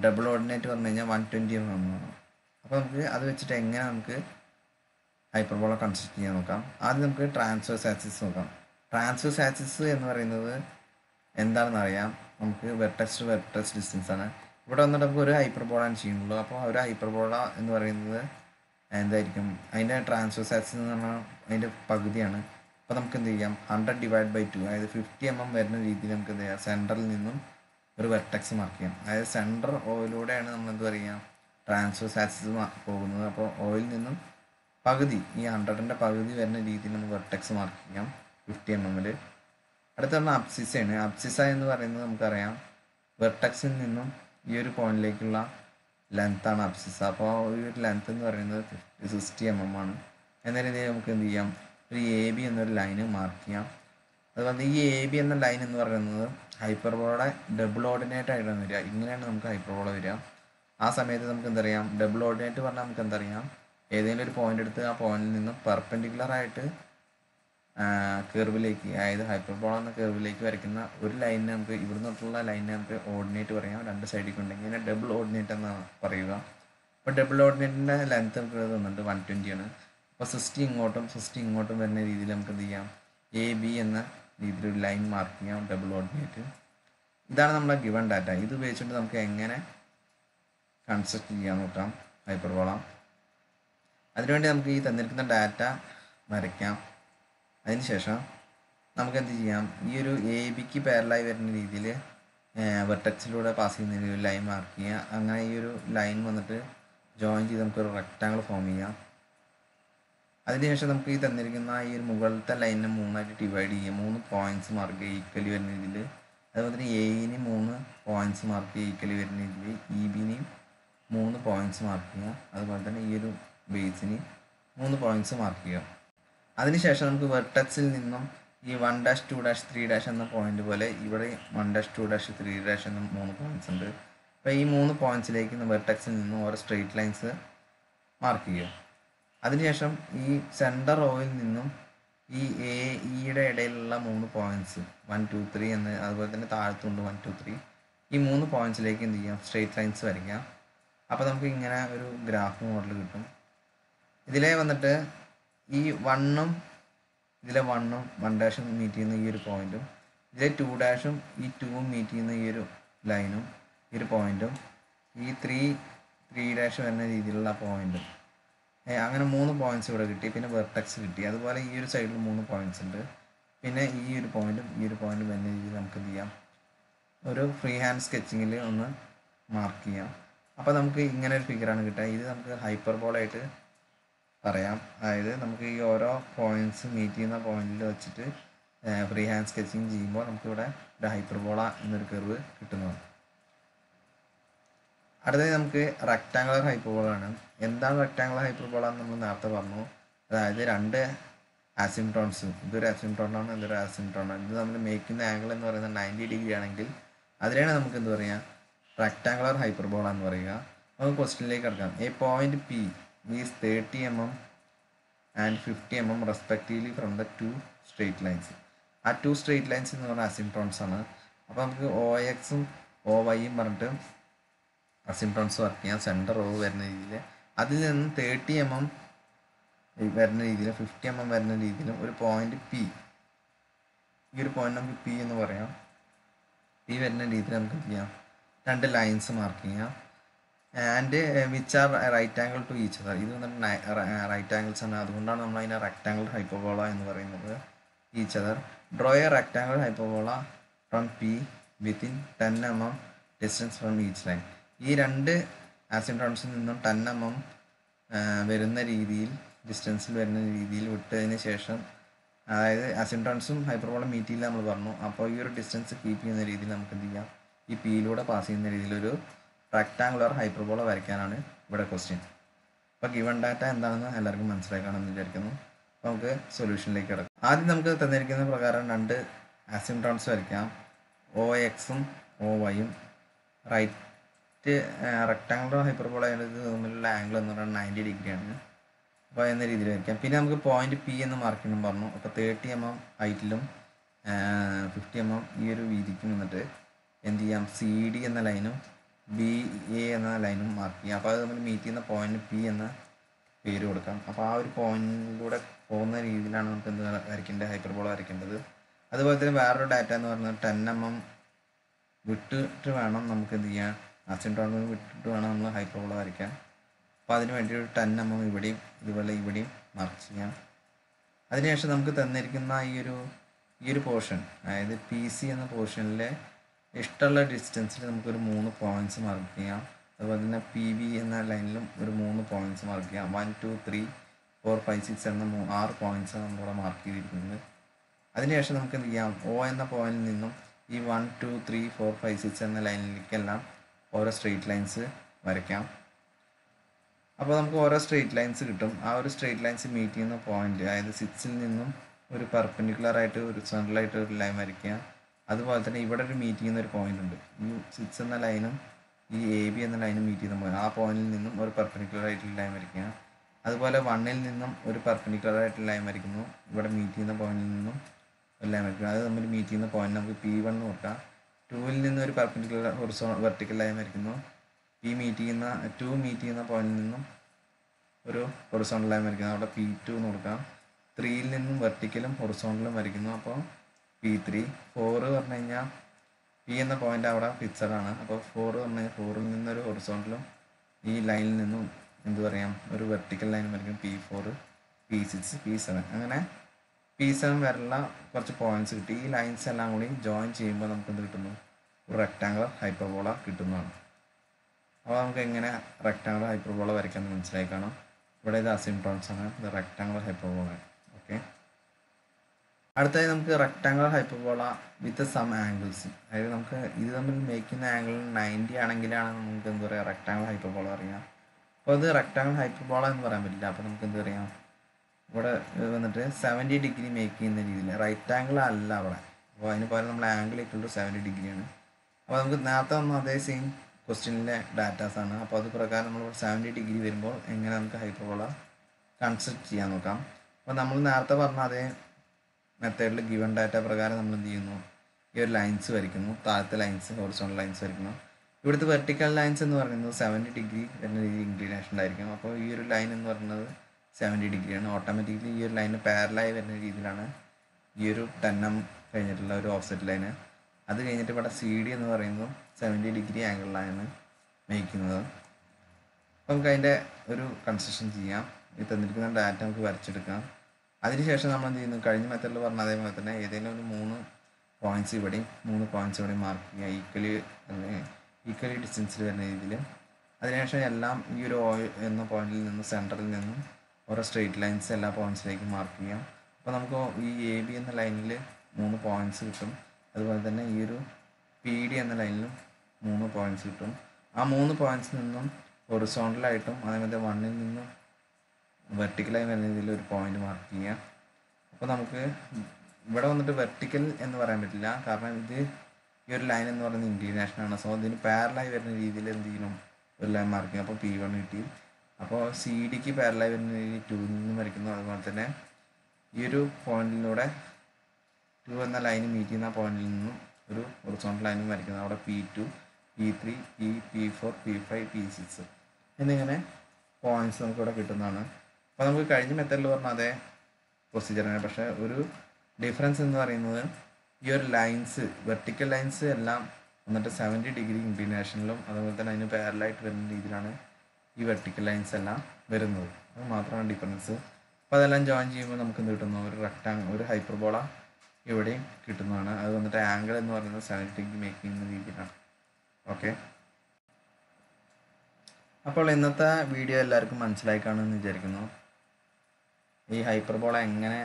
ഡബിൾ ഓർഡിനേറ്റ് പറഞ്ഞു കഴിഞ്ഞാൽ വൺ ട്വന്റി എം എം ആണ്. അപ്പോൾ നമുക്ക് അത് വെച്ചിട്ട് എങ്ങനെ നമുക്ക് ഹൈപ്പർബോള കൺസ്ട്രക്ട് ചെയ്യാൻ നോക്കാം? ആദ്യം നമുക്ക് ട്രാൻസ്ഫേഴ്സ് ആക്സിസ് നോക്കാം. ട്രാൻസ്ഫേഴ്സ് ആക്സിസ് എന്ന് പറയുന്നത് എന്താണെന്ന് അറിയാം? നമുക്ക് വെർട്ടക്സ് ടു വെർട്ടക്സ് ഡിസ്റ്റൻസ് ആണ്. ഇവിടെ വന്നിട്ട് നമുക്ക് ഒരു ഹൈപ്പർബോളാണ് ചെയ്യുന്നുള്ളൂ. അപ്പോൾ ഒരു ഹൈപ്പർബോള എന്ന് പറയുന്നത് എന്തായിരിക്കും? അതിന്റെ ട്രാൻസ്ഫർ സാക്സ് എന്ന് പറഞ്ഞാൽ അതിന്റെ പകുതിയാണ്. അപ്പോൾ നമുക്ക് എന്ത് ചെയ്യാം? ഹൺഡ്രഡ് ഡിവൈഡ് ബൈ ടു അതായത് ഫിഫ്റ്റി എം എം വരുന്ന രീതിയിൽ നമുക്ക് എന്ത് ചെയ്യാം? സെന്ററിൽ നിന്നും ഒരു വെർട്ടെക്സ് മാർക്ക് ചെയ്യാം. അതായത് സെന്റർ ഓയിലൂടെയാണ് നമ്മൾ എന്ത് പറയുക ട്രാൻസ്ഫർ ആക്സിസ് പോകുന്നത്. അപ്പോൾ ഓയിൽ നിന്നും പകുതി ഈ ഹൺഡ്രഡിന്റെ പകുതി വരുന്ന രീതിയിൽ നമുക്ക് വെർട്ടെക്സ് മാർക്ക് ചെയ്യാം. ഫിഫ്റ്റി എം എമ്മിൽ അടുത്ത പറഞ്ഞാൽ അപ്സിസയാണ് അപ്സിസ എന്ന് പറയുന്നത് നമുക്കറിയാം. വെർട്ടക്സിൽ നിന്നും ഈ ഒരു പോയിന്റിലേക്കുള്ള ലെങ്ത്താണ് അബ്സിസ് അപ്പോൾ ഈ ഒരു ലെങ്ത് എന്ന് പറയുന്നത് ഫിഫ്റ്റി സിക്സ്റ്റി എം എം ആണ് എന്ന രീതിയിൽ നമുക്ക് എന്ത് ചെയ്യാം? ഒരു എ ബി എന്നൊരു ലൈന് മാർക്ക് ചെയ്യാം. അതുപോലെ ഈ എ ബി എന്ന ലൈൻ എന്ന് പറയുന്നത് ഹൈപ്പർബോളയുടെ ഡബിൾ ഓർഡിനേറ്റ് ആയിട്ടാണ് വരിക. ഇങ്ങനെയാണ് നമുക്ക് ഹൈപ്പർബോള വരിക. ആ സമയത്ത് നമുക്ക് എന്തറിയാം ഡബിൾ ഓർഡിനേറ്റ് പറഞ്ഞാൽ നമുക്ക് എന്തറിയാം ഏതെങ്കിലും ഒരു പോയിന്റ് എടുത്ത് ആ പോയിന്റിൽ നിന്ന് പെർപെൻഡിക്കുലർ ആയിട്ട് കെർവിലേക്ക് അതായത് ഹൈപ്പർബോള എന്ന കർവിലേക്ക് വരയ്ക്കുന്ന ഒരു ലൈനിന് നമുക്ക് ഇവിടെ നിന്നുള്ള ലൈനിനെ നമുക്ക് ഓർഡിനേറ്റ് പറയാം. രണ്ട് സൈഡിലേക്ക് ഉണ്ടെങ്കിൽ ഇതിനെ ഡബിൾ ഓർഡിനേറ്റ് എന്നാണ് പറയുക. അപ്പോൾ ഡബിൾ ഓർഡിനേറ്റിന്റെ ലെങ്ത് നമുക്ക് തന്നിട്ട് വൺ ആണ്. അപ്പോൾ സിക്സ്റ്റി ഇങ്ങോട്ടും സിക്സ്റ്റി ഇങ്ങോട്ടും വരുന്ന രീതിയിൽ നമുക്ക് എന്ത് ചെയ്യാം? എ ബി എന്ന രീതിയിൽ ഒരു ലൈൻ മാർക്ക് ചെയ്യാം ഡബിൾ ഓർഡിനേറ്റ് ഇതാണ് നമ്മുടെ ഗിവൺ ഡാറ്റ ഇത് ഉപയോഗിച്ചുകൊണ്ട് നമുക്ക് എങ്ങനെ കൺസ്ട്രക്ട് ചെയ്യാൻ നോക്കാം. ഹൈപ്പർബോള അതിനുവേണ്ടി നമുക്ക് ഈ തന്നിരിക്കുന്ന ഡാറ്റ വരയ്ക്കാം. അതിനുശേഷം നമുക്ക് എന്ത് ചെയ്യാം? ഈ ഒരു എ ബിക്ക് പാരലായി വരുന്ന രീതിയിൽ വെർട്ടക്സിലൂടെ പാസ് ചെയ്യുന്ന ഒരു ലൈൻ മാർക്ക് ചെയ്യുക. അങ്ങനെ ഈ ഒരു ലൈൻ വന്നിട്ട് ജോയിൻ ചെയ്ത് നമുക്കൊരു റെക്റ്റാങ്കിൾ ഫോം ചെയ്യാം. അതിനുശേഷം നമുക്ക് ഈ തന്നിരിക്കുന്ന ഈ ഒരു മുകളിലത്തെ ലൈനിനെ മൂന്നായിട്ട് ഡിവൈഡ് ചെയ്യുക. മൂന്ന് പോയിന്റ്സ് മാർക്ക് ചെയ്യുക ഈക്വലി വരുന്ന രീതിയിൽ അതുപോലെ തന്നെ എയിന് മൂന്ന് പോയിന്റ്സ് മാർക്ക് ചെയ്യുക ഈക്വലി വരുന്ന രീതിയിൽ ഇ ബിനെയും മൂന്ന് പോയിന്റ്സ് മാർക്ക് ചെയ്യുക. അതുപോലെ തന്നെ ഈ ഒരു ബേസിന് മൂന്ന് പോയിന്റ്സ് മാർക്ക് ചെയ്യുക. അതിനുശേഷം നമുക്ക് വെർട്ടക്സിൽ നിന്നും ഈ one dash two dash three dash എന്ന പോയിന്റ് പോലെ ഇവിടെ one dash two dash three dash എന്ന മൂന്ന് പോയിന്റ്സ് ഉണ്ട്. അപ്പോൾ ഈ മൂന്ന് പോയിന്റ്സിലേക്ക് വെർട്ടക്സിൽ നിന്നും ഓരോ സ്ട്രെയിറ്റ് ലൈൻസ് മാർക്ക് ചെയ്യുക. അതിനുശേഷം ഈ സെന്റർ റോയിൽ നിന്നും ഈ എ ഇയുടെ ഇടയിലുള്ള മൂന്ന് പോയിന്റ്സ് വൺ ടു ത്രീ എന്ന് അതുപോലെ തന്നെ താഴത്തുണ്ട് വൺ ടു ത്രീ ഈ മൂന്ന് പോയിന്റ്സിലേക്ക് എന്ത് ചെയ്യാം? സ്ട്രെയിറ്റ് ലൈൻസ് വരയ്ക്കാം. അപ്പോൾ നമുക്ക് ഇങ്ങനെ ഒരു ഗ്രാഫ് മോഡൽ കിട്ടും. ഇതിലെ വന്നിട്ട് ഈ വണ്ണും ഇതിലെ വണ്ണും വൺ ഡാഷും മീറ്റ് ചെയ്യുന്ന ഈ ഒരു പോയിന്റും ഇതിലെ ടു ഡാഷും ഈ ടൂവും മീറ്റ് ചെയ്യുന്ന ഈ ഒരു ലൈനും ഈ ഒരു പോയിന്റും ഈ ത്രീ ത്രീ ഡാഷ് വരുന്ന രീതിയിലുള്ള പോയിന്റും അങ്ങനെ മൂന്ന് പോയിന്റ്സ് ഇവിടെ കിട്ടി പിന്നെ വെർട്ടക്സ് കിട്ടി. അതുപോലെ ഈ ഒരു സൈഡിൽ മൂന്ന് പോയിന്റ്സ് ഉണ്ട്. പിന്നെ ഈ ഒരു പോയിന്റും ഈ ഒരു പോയിന്റും വരുന്ന രീതിയിൽ നമുക്ക് എന്ത് ചെയ്യാം? ഒരു ഫ്രീ ഹാൻഡ് സ്കെച്ചിങ്ങിൽ ഒന്ന് മാർക്ക് ചെയ്യാം. അപ്പോൾ നമുക്ക് ഇങ്ങനെ ഒരു ഫിഗറാണ് കിട്ടുക. ഇത് നമുക്ക് ഹൈപ്പർബോളായിട്ട് പറയാം. അതായത് നമുക്ക് ഈ ഓരോ പോയിന്റ്സ് മീറ്റ് ചെയ്യുന്ന പോയിന്റിൽ വെച്ചിട്ട് ഫ്രീ ഹാൻഡ് സ്കെച്ചിങ് ചെയ്യുമ്പോൾ നമുക്കിവിടെ ഒരു ഹൈപ്പർബോള എന്നൊരു കർവ് കിട്ടുന്നതാണ്. അടുത്തത് നമുക്ക് റെക്റ്റാങ്കുലർ ഹൈപ്പർബോള ആണ്. എന്താണ് റെക്റ്റാങ്കുലർ ഹൈപ്പർബോള എന്ന് നമ്മൾ നേരത്തെ പറഞ്ഞു. അതായത് രണ്ട് ആസിംട്രോൺസ് ഇതൊരു ആസിംട്രോണാണ് ഇതൊരു ആസിംട്രോണാണ് ഇത് നമ്മൾ മേക്കുന്ന ആംഗിൾ എന്ന് പറയുന്നത് നയന്റി ഡിഗ്രി ആണെങ്കിൽ അതിനാണ് നമുക്ക് എന്ത് പറയുക റെക്റ്റാങ്കുലർ ഹൈപ്പർബോള എന്ന് പറയുക. നമുക്ക് ക്വസ്റ്റ്യനിലേക്ക് കിടക്കാം. A point P thirty M M and fifty M M respectively from the two straight lines ആ ടു സ്ട്രേറ്റ് ലൈൻസ് എന്ന് പറഞ്ഞാൽ അസിംട്രോൺസ് ആണ്. അപ്പോൾ നമുക്ക് ഒ എക്സും ഒ വൈയും പറഞ്ഞിട്ട് അസിംട്രോൺസ് വർക്ക് ചെയ്യാം. സെന്റർ ഓ വരുന്ന രീതിയിൽ അതിൽ നിന്ന് തേർട്ടി എം എം വരുന്ന രീതിയിലും ഫിഫ്റ്റി എം എം വരുന്ന രീതിയിലും ഒരു പോയിന്റ് പി ഈ ഒരു പോയിന്റ് നമുക്ക് പി എന്ന് പറയാം. പി വരുന്ന രീതിയിൽ നമുക്ക് ചെയ്യാം? രണ്ട് ലൈൻസ് മാർക്ക് ചെയ്യാം. And which are right angle to each other ഇത് റൈറ്റ് ആംഗിൾസ് ആണ്. അതുകൊണ്ടാണ് നമ്മൾ അതിനെ റെക്റ്റാംഗിൾ ഹൈപ്പോബോള എന്ന് പറയുന്നത്. Each other draw a rectangle hyperbola from P within ten M M distance from each line ഈ രണ്ട് ആസിൻട്രോൺസിൽ നിന്നും ടെൻ എം എം വരുന്ന രീതിയിൽ ഡിസ്റ്റൻസിൽ വരുന്ന രീതിയിൽ വിട്ടതിന് ശേഷം അതായത് അസിൻട്രോൺസും ഹൈപ്പർബോളും മീറ്റ് ചെയ്യില്ല നമ്മൾ പറഞ്ഞു. അപ്പോൾ ഈ ഒരു ഡിസ്റ്റൻസ് കീപ്പ് ചെയ്യുന്ന രീതിയിൽ നമുക്ക് എന്ത് ചെയ്യാം? ഈ പിയിലൂടെ പാസ് ചെയ്യുന്ന രീതിയിലൊരു റെക്ടാങ്കുലർ ഹൈപ്പർബോള വരയ്ക്കാനാണ് ഇവിടെ ക്വസ്റ്റ്യൻ അപ്പോൾ ഗിവൺ ഡാറ്റ എന്താണെന്ന് എല്ലാവർക്കും മനസ്സിലായി കാണുമെന്ന് വിചാരിക്കുന്നു. അപ്പോൾ നമുക്ക് സൊല്യൂഷനിലേക്ക് കിടക്കാം. ആദ്യം നമുക്ക് തന്നിരിക്കുന്ന പ്രകാരം രണ്ട് ആസിംട്രോൺസ് വരയ്ക്കാം. ഒ എക്സും ഒ വൈയും റൈറ്റ് റെക്ടാങ്കുലർ ഹൈപ്പർബോള തമ്മിലുള്ള ആംഗിൾ എന്ന് പറയുന്നത് നയന്റി ഡിഗ്രിയാണ് അപ്പോൾ എന്ന രീതിയിൽ വരയ്ക്കാം. പിന്നെ നമുക്ക് പോയിന്റ് പി എന്ന് മാർക്ക് ചെയ്യണം പറഞ്ഞു. അപ്പോൾ തേർട്ടി എം എം ഹൈറ്റിലും ഫിഫ്റ്റി എം എം ഈ ഒരു വീതിക്കും എന്നിട്ട് എന്ത് ചെയ്യാം? സി ഡി എന്ന ലൈനും ബി എ എന്ന ലൈനും മാർക്ക് ചെയ്യാം അപ്പോൾ അത് നമ്മൾ മീറ്റ് ചെയ്യുന്ന പോയിന്റ് പി എന്ന പേര് കൊടുക്കാം. അപ്പോൾ ആ ഒരു പോയിന്റിലൂടെ പോകുന്ന രീതിയിലാണ് നമുക്ക് എന്ത് വരയ്ക്കേണ്ടത്? ഹൈപ്പർബോള വരയ്ക്കേണ്ടത്. അതുപോലെ തന്നെ വേറൊരു ഡാറ്റ എന്ന് പറഞ്ഞാൽ ടെൻ എം എം വിട്ടിട്ട് വേണം നമുക്ക് എന്ത് ചെയ്യാം അസിൻട്രോണിൽ വിട്ടിട്ട് വേണം നമ്മൾ ഹൈപ്പർബോള വരയ്ക്കാൻ. അപ്പോൾ അതിന് വേണ്ടി ഒരു ടെൻ എം എം ഇവിടെയും ഇതുപോലെ ഇവിടെയും മാർക്ക് ചെയ്യാം. അതിനുശേഷം നമുക്ക് തന്നിരിക്കുന്ന ഈ ഒരു ഈ ഒരു പോർഷൻ അതായത് പി സി എന്ന പോർഷനിലെ ഇഷ്ടമുള്ള ഡിസ്റ്റൻസിൽ നമുക്കൊരു മൂന്ന് പോയിന്റ്സ് മാർക്ക് ചെയ്യാം. അതുപോലെ തന്നെ പി ബി എന്ന ലൈനിലും ഒരു മൂന്ന് പോയിന്റ്സ് മാർക്ക് ചെയ്യാം. One two three four five six എന്ന മൂ ആറ് പോയിന്റ്സാണ് നമ്മളിവിടെ മാർക്ക് ചെയ്തിരിക്കുന്നത്. അതിനുശേഷം നമുക്ക് എന്ത് ചെയ്യാം? ഒ എന്ന പോയിന്റിൽ നിന്നും ഈ one two three four five six എന്ന ലൈനിലേക്കെല്ലാം ഓരോ സ്ട്രെയിറ്റ് ലൈൻസ് വരയ്ക്കാം. അപ്പോൾ നമുക്ക് ഓരോ സ്ട്രെയിറ്റ് ലൈൻസ് കിട്ടും. ആ ഒരു സ്ട്രെയിറ്റ് ലൈൻസ് മീറ്റ് ചെയ്യുന്ന പോയിന്റ് അതായത് സിക്സിൽ നിന്നും ഒരു പെർപെൻഡിക്കുലർ ആയിട്ട് ഒരു സെൻട്രലായിട്ട് ഒരു ലൈൻ വരയ്ക്കുക. അതുപോലെ തന്നെ ഇവിടെ ഒരു മീറ്റ് ചെയ്യുന്ന ഒരു പോയിന്റ് ഉണ്ട്. ഈ സിക്സ് എന്ന ലൈനും ഈ എ ബി എന്ന ലൈനും മീറ്റ് ചെയ്യുന്ന പോയിന്റ് ആ പോയിന്റിൽ നിന്നും ഒരു പെർപ്പനിക്കുലർ ആയിട്ടുള്ള ലൈൻ വരയ്ക്കുക അതുപോലെ വണ്ണിൽ നിന്നും ഒരു പെർപ്പനിക്കുലർ ആയിട്ടുള്ള ലൈൻ വരയ്ക്കുന്നു. ഇവിടെ മീറ്റ് ചെയ്യുന്ന പോയിന്റിൽ നിന്നും ഒരു ലൈൻ വരയ്ക്കുന്നു. അത് തമ്മിൽ മീറ്റ് ചെയ്യുന്ന പോയിന്റ് നമുക്ക് പി വൺ എന്ന് കൊടുക്കാം. ടൂവിൽ നിന്ന് ഒരു പെർപ്പനിക്കുലർ ഹൊറിസോ വെർട്ടിക്കൽ ലൈൻ വരയ്ക്കുന്നു. പി മീറ്റ് ചെയ്യുന്ന ടു മീറ്റ് ചെയ്യുന്ന പോയിന്റിൽ നിന്നും ഒരു ഹൊറിസോണ്ടൽ ലൈൻ വരയ്ക്കുന്നു. അവിടെ പി ടു എന്ന് കൊടുക്കാം. ത്രീയിൽ നിന്നും വെർട്ടിക്കലും ഹൊറിസോണ്ടലും വരയ്ക്കുന്നു. അപ്പോൾ പി ത്രീ ഫോറ് പറഞ്ഞു കഴിഞ്ഞാൽ പി എന്ന പോയിന്റ് അവിടെ ഫിക്സഡ് ആണ്. അപ്പോൾ ഫോർ പറഞ്ഞു കഴിഞ്ഞാൽ ഫോറിൽ നിന്നൊരു ഹൊറിസോണ്ടിലും ഈ ലൈനിൽ നിന്നും എന്ത് പറയാം? ഒരു വെർട്ടിക്കൽ ലൈൻ വരയ്ക്കും P four P six P seven അങ്ങനെ പി സെവൻ വരെയുള്ള കുറച്ച് പോയിന്റ്സ് കിട്ടി. ഈ ലൈൻസ് എല്ലാം കൂടി ജോയിൻ ചെയ്യുമ്പോൾ നമുക്ക് എന്ത് കിട്ടുന്നു? ഒരു റെക്ടാങ്കുലർ ഹൈപ്പർബോള കിട്ടുന്നതാണ്. അപ്പോൾ നമുക്ക് എങ്ങനെ റെക്ടാങ്കുലർ ഹൈപ്പർബോള വരയ്ക്കാമെന്ന് മനസ്സിലായി കാണാം. ഇവിടെ ഇത് അസിംപ്ടോൺസ് ആണ്. ഇത് റെക്ടാങ്കുലർ ഹൈപ്പർബോള ഓക്കെ അടുത്തതായി നമുക്ക് rectangular hyperbola with some angles അതായത് നമുക്ക് ഇത് തമ്മിൽ മേക്കുന്ന ആംഗിൾ നയന്റി ആണെങ്കിലാണ് നമുക്ക് എന്താ പറയുക റെക്ടാംഗിൾ ഹൈപ്പർബോള അറിയാം. അപ്പോൾ അത് റെക്ടാംഗിൾ ഹൈപ്പർബോള എന്ന് പറയാൻ പറ്റില്ല. അപ്പോൾ നമുക്ക് എന്താ പറയാം? ഇവിടെ വന്നിട്ട് സെവന്റി ഡിഗ്രി മേക്ക് ചെയ്യുന്ന രീതിയിൽ റൈറ്റ് ആംഗിൾ അല്ല അവിടെ. അപ്പോൾ അതിന് പകരം നമ്മൾ ആംഗിൾ ഇട്ടുള്ള സെവന്റി ഡിഗ്രിയാണ് അപ്പോൾ നമുക്ക് നേരത്തെ വന്ന അതേ സെയിം ക്വസ്റ്റ്യനിലെ ഡാറ്റാസ് ആണ്. അപ്പോൾ അത് പ്രകാരം നമ്മൾ സെവന്റി ഡിഗ്രി വരുമ്പോൾ എങ്ങനെ നമുക്ക് ഹൈപ്പർബോള കൺസെപ്റ്റ് ചെയ്യാൻ നോക്കാം. അപ്പോൾ നമ്മൾ നേരത്തെ പറഞ്ഞ അതേ മെത്തേഡിൽ ഗിവൺ ഡാറ്റ പ്രകാരം നമ്മൾ എന്ത് ചെയ്യുന്നു? ഈ ഒരു ലൈൻസ് വരയ്ക്കുന്നു. താഴത്തെ ലൈൻസ് ഹോറിസോണൽ ലൈൻസ് വരയ്ക്കുന്നു. ഇവിടുത്തെ വെർട്ടിക്കൽ ലൈൻസ് എന്ന് പറയുന്നത് സെവന്റി ഡിഗ്രി വരുന്ന രീതിയിൽ ഉണ്ടായിരിക്കും. അപ്പോൾ ഈ ഒരു ലൈൻ എന്ന് പറയുന്നത് സെവന്റി ഡിഗ്രിയാണ് ഓട്ടോമാറ്റിക്കലി ഈ ഒരു ലൈന് പാരലായി വരുന്ന രീതിയിലാണ് ഈ ഒരു എം കഴിഞ്ഞിട്ടുള്ള ഒരു ഓഫ്സെറ്റ് ലൈന് അത് കഴിഞ്ഞിട്ട് ഇവിടെ സി ഡി എന്ന് പറയുന്നത് സെവന്റി ഡിഗ്രി ആംഗിളിലാണ് മേയ്ക്കുന്നത് അപ്പം നമുക്ക് അതിന്റെ ഒരു കൺസ്ട്രക്ഷൻ ചെയ്യാം. ഈ തന്നിരിക്കുന്ന ഡാറ്റ നമുക്ക് വരച്ചെടുക്കാം. അതിനുശേഷം നമ്മൾ എന്ത് ചെയ്യുന്നു കഴിഞ്ഞ മെത്തേഡിൽ പറഞ്ഞ അതേപോലെ തന്നെ ഏതെങ്കിലും ഒരു മൂന്ന് പോയിന്റ്സ് ഇവിടെയും മൂന്ന് പോയിന്റ്സ് ഇവിടെയും മാർക്ക് ചെയ്യുക. ഈക്വലി ഈക്വലി ഡിസ്റ്റൻസിൽ വരുന്ന രീതിയിൽ അതിനുശേഷം എല്ലാം ഈ ഒരു ഓ എന്ന പോയിന്റിൽ നിന്നും സെന്ററിൽ നിന്നും ഓരോ സ്ട്രെയിറ്റ് ലൈൻസ് എല്ലാ പോയിന്റ്സിലേക്കും മാർക്ക് ചെയ്യാം അപ്പോൾ നമുക്ക് ഈ എ ബി എന്ന ലൈനിൽ മൂന്ന് പോയിന്റ്സ് കിട്ടും. അതുപോലെ തന്നെ ഈ ഒരു പി ഡി എന്ന ലൈനിലും മൂന്ന് പോയിന്റ്സ് കിട്ടും. ആ മൂന്ന് പോയിന്റ്സിൽ നിന്നും ഹൊറിസോണ്ടലായിട്ടും അതേപോലെ വണ്ണിൽ നിന്നും വെർട്ടിക്കലായി വരുന്ന രീതിയിൽ ഒരു പോയിന്റ് മാർക്ക് ചെയ്യുക അപ്പോൾ നമുക്ക് ഇവിടെ വന്നിട്ട് വെർട്ടിക്കൽ എന്ന് പറയാൻ പറ്റില്ല. കാരണം ഇത് ഈ ഒരു ലൈൻ എന്ന് പറയുന്നത് ഇൻക്ലിനേഷൻ ആണ്. സോ ഇതിന് പാരലായി വരുന്ന രീതിയിൽ എന്ത് ചെയ്യണം? ഒരു ലൈൻ മാർക്ക് ചെയ്യും. അപ്പോൾ പി വൺ കിട്ടി അപ്പോൾ സി ഡിക്ക് പാരലായി വരുന്ന രീതിയിൽ ടു നിന്നും വരയ്ക്കുന്നു. അതുപോലെ തന്നെ ഈ ഒരു പോയിന്റിലൂടെ ടു എന്ന ലൈൻ മീറ്റ് ചെയ്യുന്ന പോയിന്റിൽ നിന്നും ഒരു ഹൊറിസോണ്ടൽ ലൈനും വരയ്ക്കുന്നത് അവിടെ P two P three P P four P five P six എന്നിങ്ങനെ പോയിന്റ്സ് നമുക്കിവിടെ കിട്ടുന്നതാണ്. അപ്പോൾ നമുക്ക് കഴിഞ്ഞ മെത്തേഡിൽ പറഞ്ഞ അതേ പ്രൊസീജിയറാണ് പക്ഷേ ഒരു ഡിഫറൻസ് എന്ന് പറയുന്നത് ഈ ഒരു ലൈൻസ് വെർട്ടിക്കൽ ലൈൻസ് എല്ലാം എന്നിട്ട് സെവന്റി ഡിഗ്രി ഇൻക്ലിനേഷനിലും അതുപോലെ തന്നെ അതിന് പാരലായിട്ട് വരുന്ന രീതിയിലാണ് ഈ വെർട്ടിക്കൽ ലൈൻസ് എല്ലാം വരുന്നത്. അത് മാത്രമാണ് ഡിഫറൻസ് അപ്പോൾ അതെല്ലാം ജോയിൻ ചെയ്യുമ്പോൾ നമുക്ക് എന്ത് കിട്ടുന്നു? ഒരു റെക്ടാങ് ഒരു ഹൈപ്പർബോള ഇവിടെയും കിട്ടുന്നതാണ്. അത് വന്നിട്ട് ആംഗിൾ എന്ന് പറയുന്നത് സെവന്റി ഡിഗ്രി മേക്ക് ചെയ്യുന്ന രീതിയിലാണ്. ഓക്കെ അപ്പോൾ ഇന്നത്തെ വീഡിയോ എല്ലാവർക്കും മനസ്സിലായി കാണുമെന്ന് വിചാരിക്കുന്നു. ഈ ഹൈപ്പർബോള എങ്ങനെ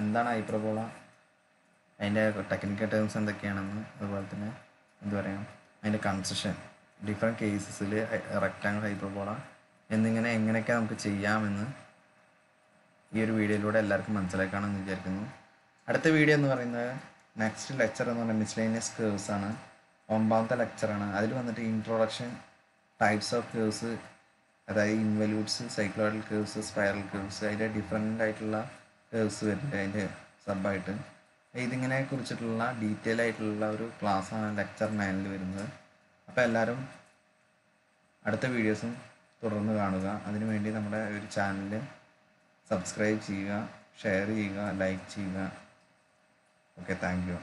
എന്താണ് ഹൈപ്പർബോള അതിന്റെ ടെക്നിക്കൽ ടേംസ് എന്തൊക്കെയാണെന്ന് അതുപോലെ തന്നെ എന്താ പറയുക അതിന്റെ കൺസെഷൻ ഡിഫറെന്റ് കേസസിൽ റെക്റ്റാങ്കിൾ ഹൈപ്പർബോള എന്നിങ്ങനെ എങ്ങനെയൊക്കെ നമുക്ക് ചെയ്യാമെന്ന് ഈ ഒരു വീഡിയോയിലൂടെ എല്ലാവർക്കും മനസ്സിലാക്കാമെന്ന് വിചാരിക്കുന്നു. അടുത്ത വീഡിയോ എന്ന് പറയുന്നത് നെക്സ്റ്റ് ലെക്ചർ എന്ന് പറയുന്നത് മിസ്ലേനിയസ് കേഴ്സ് ആണ്. ഒമ്പാമത്തെ ലെക്ചറാണ് അതിൽ വന്നിട്ട് ഇൻട്രൊഡക്ഷൻ ടൈപ്സ് ഓഫ് കേഴ്സ് അതായത് involutes cycloidal curves spiral curves അതിന്റെ ഡിഫറെന്റ് ആയിട്ടുള്ള കേഴ്സ് വരുന്നുണ്ട് അതിന്റെ സബായിട്ട് ഇതിങ്ങനെ കുറിച്ചിട്ടുള്ള ഡീറ്റെയിൽ ആയിട്ടുള്ള ഒരു ക്ലാസ്സാണ് ലെക്ചർ നയനിൽ വരുന്നത്. അപ്പോൾ എല്ലാവരും അടുത്ത വീഡിയോസും തുടർന്ന് കാണുക. അതിനുവേണ്ടി നമ്മുടെ ഒരു ചാനൽ സബ്സ്ക്രൈബ് ചെയ്യുക ഷെയർ ചെയ്യുക ലൈക്ക് ചെയ്യുക. Okay thank you